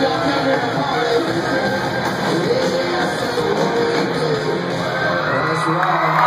That's right.